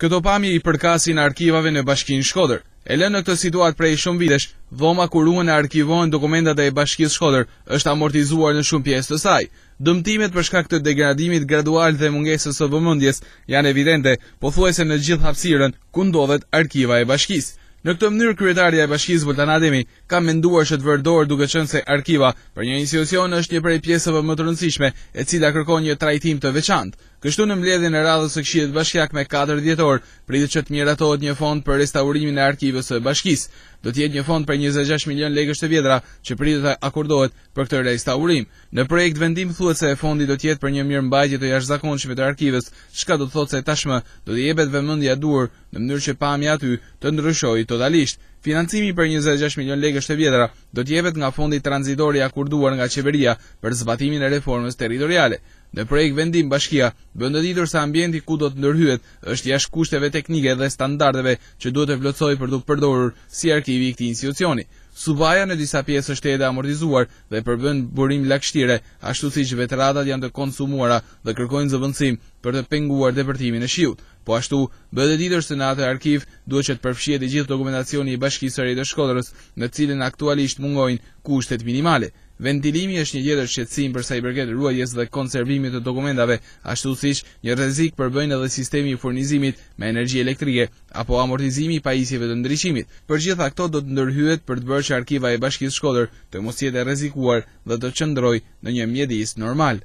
Këto pamje i përkasin arkivave në bashkinë Shkodër. E lënë në këtë situatë prej shumë vitesh, dhoma ku ruhen e arkivohen dokumentat e bashkisë Shkodër është amortizuar në shumë pjesë të saj. Dëmtimet për shkak të degradimit gradual dhe mungesës së vëmendjes janë evidente, pothuajse në gjithë hapësirën ku ndodhet arkiva e bashkisë. Në këtë mënyrë kryetarja e bashkisë Voltana Ademi ka menduar që të vërë dorë duke qenë se arkiva për një institucion është një prej pjesëve më të rëndësishme, e cila kërkon një trajtim të veçantë. Kështu në mbledhjen e radhës së Këshillit Bashkiak me 4 dhjetor, pritet që të miratohet një fond për restaurimin e arkivës së bashkisë. Do të jetë një fond prej 26 milion lekësh të vjetra që pritet të akordohet për këtë restaurim. Në projekt vendim thuhet se fondi do të jetë për një mirëmbajtje të jashtëzakonshme të arkivës, çka do të thotë se tashmë do t'i jepet vëmendja e duhur në mënyrë që pamja aty të ndryshojë totalisht. Financimi prej njëzet e gjashtë milionë lekësh të vjetra do të jepet nga fondi tranzitor i akorduar nga qeveria për zbatimin e reformës territoriale. Në projekt vendim bashkia bën të ditur se ambienti ku do të ndërhyhet është jashtë kushteve teknike dhe standardeve që duhet të plotësojë për t'u përdorur si arkivi i këtij institucioni. Suvaja në disa pjesë është e amortizuar dhe përbën burim lagështire, ashtu siç vetratat janë të konsumuara dhe kërkojnë zëvendësim për të penguar depërtimin e shiut. Po ashtu, bëhet e ditur se në atë arkiv duhet që të përfshihet i gjithë dokumentacioni i Bashkisë së Re të Shkodrës, në të cilën aktualisht mungojnë kushtet minimale. Ventilimi është një tjetër shqetësim për sa i përket ruajtjes dhe konservimit të dokumentave, ashtu siç një rrezik përbëjnë edhe sistemi i furnizimit me energji elektrike apo amortizimi i pajisjeve të ndriçimit. Për gjitha këto do të ndërhyhet për të bërë që Arkiva e Bashkisë Shkodër të mos jetë e rrezikuar dhe të qëndrojë në një mjedis normal.